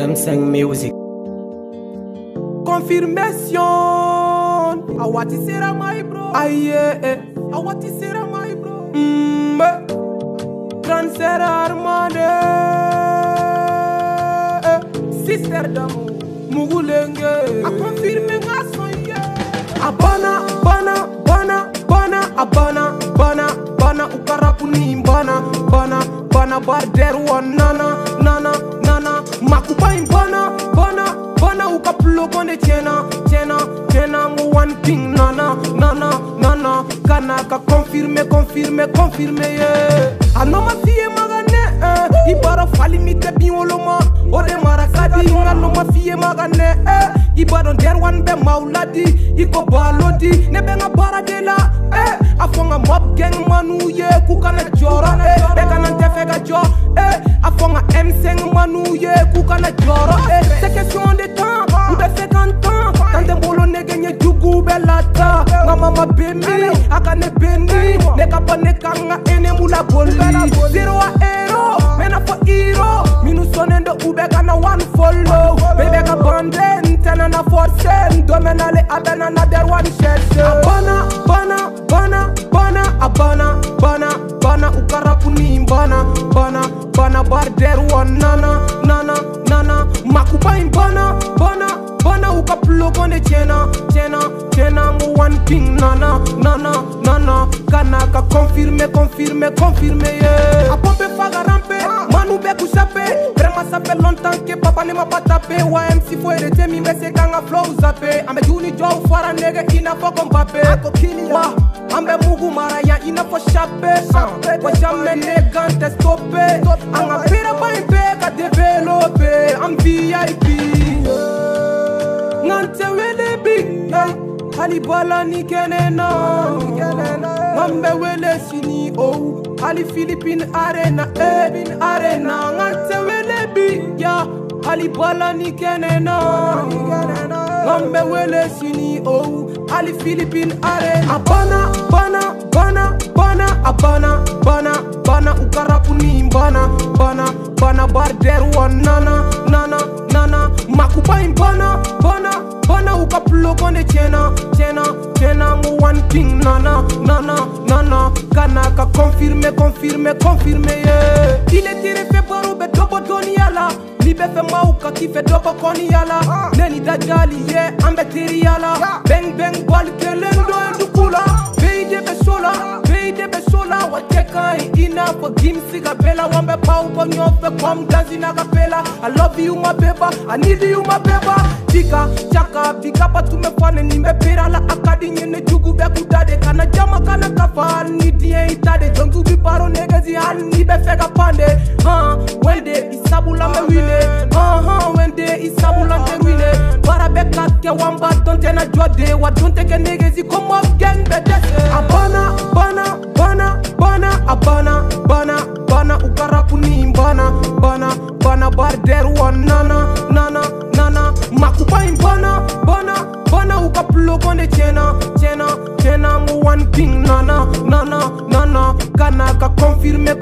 M5 Music. Confirmation. Ah, I want to my bro? Ah, Aye, eh. I ah, want my bro? Mmm. Transfer Armande. Sister Damu. Mugulenge. I confirme nga son oh, ye. Abana, bana, bana, bana, abana, bana, bana. Ukarapu ni mbana, bana, bana. Barder wanana. Makuba bana, bana, bana, ukapulo konde chena, chena, chena, mu one thing, nana, nana, nana, kana ka confirme, confirme, confirme, yeah. Anoma fiye magane, eh, ibara fali mite bioloma, ore marakadi, nganoma fiye magane, eh, ibadon der wan be mauladi, iko balodi, ne be nga bara de la, eh, afonga mob gang manu ye, kukana joro, eh, ye, kukana joro, eh, c'est question de temps, ou be 50 ans, tante mbolo ne genye jugu be lata, nga mama bemi, akane bendi, ne kapa ne kanga ene mula boli, zero a hero, mena for hero, minu sonendo ube kana one follow, bebe ka bande, tena na force, domena le abena na der one sheshe. Abana, bana, bana, bana, abana, bana, bana, ukarapu ni bana, bana, bana, barder one nana, nana, nana, fine bana bana bana ukapulokone chena ah, chena ah, chena ah, ngu one king nana nana nana. Kanaka confirme confirme confirme ye yeah. apompe fagarampe manu be kusape. Vrema sape longtemps ke papa ne mapa tape wa mc fo erete mi be se kanga flow zape. Ambe juni jow fara nege ina fo kompape. Akokiliwa ambe mugu mara ya ina fo shape. Uh, kwa jamene gante stope. Anga pira bai. Impe ka develope, am VIP, ngante wele big, hey. hali bala ni kene na ngambe wele sini o hali philippine arena eh arena. Ngante wele bi ya hali bala ni kene na ngambe wele sini o hali philippine arena. Abana bana bana bana abana team Non, non, non, non, non, non Kanaka confirmé, confirmé, confirmé yeah. Ile tire feborube dobo doni yala. Libefema ukakife dobo koni yala. Ah. Neni dajali ye yeah. ambe tiri yala. Bang bang bali kelendo endukula Beide besola, beide besola Watekai e ina kwa gimsi kapela Wambe paupo nyofe kwa mdanzi na kapela. I love you my beba, I need you my beba Chika, chaka, vikapa tumefane nimepira far ni diɲɛ i ta de jɔntu bi baro negezi hali ni bɛ fɛ ka pan de hɔn wende i sabula n bɛ wile hɔn hɔn wende i sabula n tɛ wile baara bɛ ka kɛ wa n ba dɔn tɛna jɔ de wa don tɛ kɛ negezi ko mɔ gɛn bɛ dɛsɛ a banna banna banna banna a banna banna.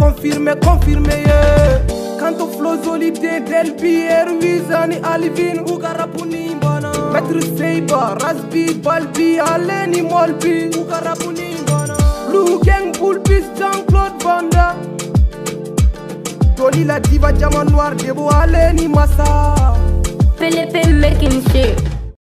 Confirme confirme yeah. Kanto flow solide del pierre Wizani Alvin ukarapu ni bana Maître Seiba Rasbi Balbi Aleni Molbi ukarapu ni bana Lou Gang Pulpis Jean-Claude Vanda Tony la diva diamant noir Debo Aleni Massa. Philippine making shit.